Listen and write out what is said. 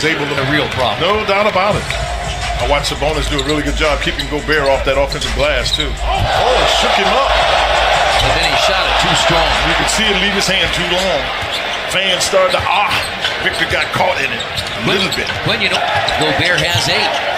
was able to. A real problem. No doubt about it. I watched Sabonis do a really good job keeping Gobert off that offensive glass, too. Oh, it shook him up. But then he shot it too strong. You could see it leave his hand too long. Fans started to, ah, Victor got caught in it a little bit. When you know Gobert has eight.